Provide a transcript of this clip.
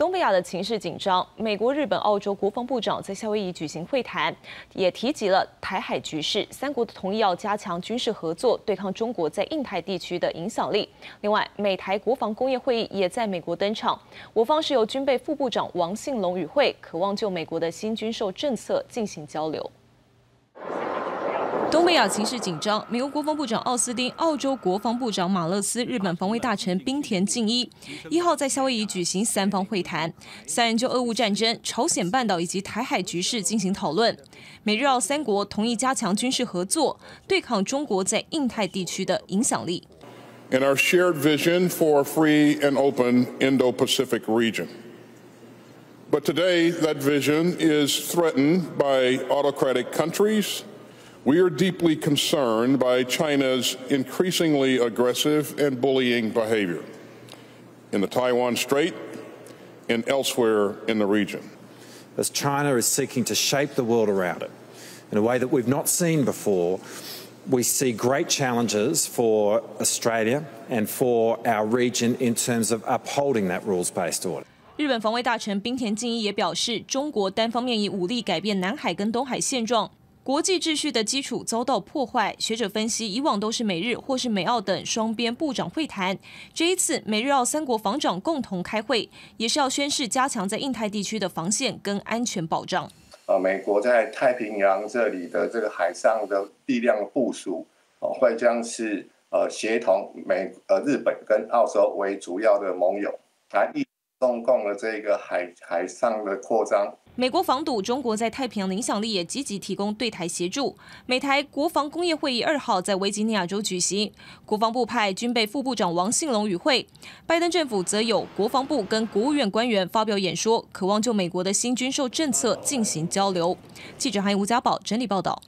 东北亚的情势紧张，美国、日本、澳洲国防部长在夏威夷举行会谈，也提及了台海局势。三国同意要加强军事合作，对抗中国在印太地区的影响力。另外，美台国防工业会议也在美国登场，我方是由军备副部长王信龙与会，渴望就美国的新军售政策进行交流。东北亚情势紧张，美国国防部长奥斯汀、澳洲国防部长马勒斯、日本防卫大臣冰田敬一一号在夏威夷举行三方会谈，三人就俄乌战争、朝鲜半岛以及台海局势进行讨论。美日澳三国同意加强军事合作，对抗中国在印太地区的影响力。And our shared vision for a free and open Indo-Pacific region. But today, that vision is threatened by autocratic countries. We are deeply concerned by China's increasingly aggressive and bullying behavior in the Taiwan Strait and elsewhere in the region. As China is seeking to shape the world around it in a way that we've not seen before, we see great challenges for Australia and for our region in terms of upholding that rules based order. 日本防卫大臣冰田敬一也表示，中国单方面以武力改变南海跟东海现状， 国际秩序的基础遭到破坏。学者分析，以往都是美日或是美澳等双边部长会谈，这一次美日澳三国防长共同开会，也是要宣示加强在印太地区的防线跟安全保障。呃，美国在太平洋这里的这个海上的力量部署，呃，会将是呃协同美呃日本跟澳洲为主要的盟友，来中共的这个海海上的扩张。美国防堵中国在太平洋的影响力，也积极提供对台协助。美台国防工业会议二号在维吉尼亚州举行，国防部派军备副部长王信龙与会，拜登政府则有国防部跟国务院官员发表演说，渴望就美国的新军售政策进行交流。记者韩吴家宝整理报道。